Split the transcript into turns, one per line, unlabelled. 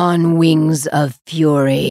on wings of fury.